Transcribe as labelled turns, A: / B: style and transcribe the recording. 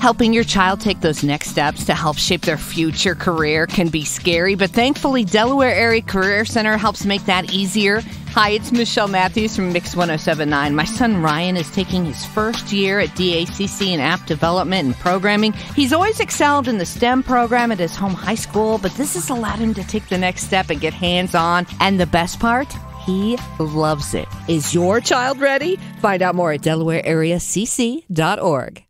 A: Helping your child take those next steps to help shape their future career can be scary, but thankfully, Delaware Area Career Center helps make that easier. Hi, it's Michelle Matthews from Mix 1079. My son Ryan is taking his first year at DACC in app development and programming. He's always excelled in the STEM program at his home high school, but this has allowed him to take the next step and get hands on. And the best part? He loves it. Is your child ready? Find out more at DelawareAreaCC.org.